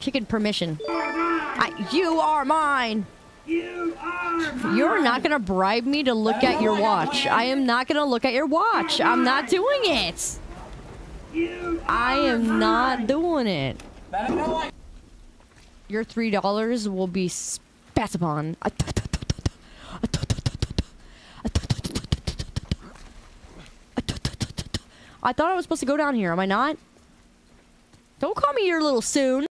Kicking permission. I, you are mine. You are. You're not gonna bribe me to look at your watch. I am not gonna look at your watch. I'm not doing it. I am not doing it. Your three dollars will be spat upon. I thought I was supposed to go down here. Am I not? Don't call me your little tsun.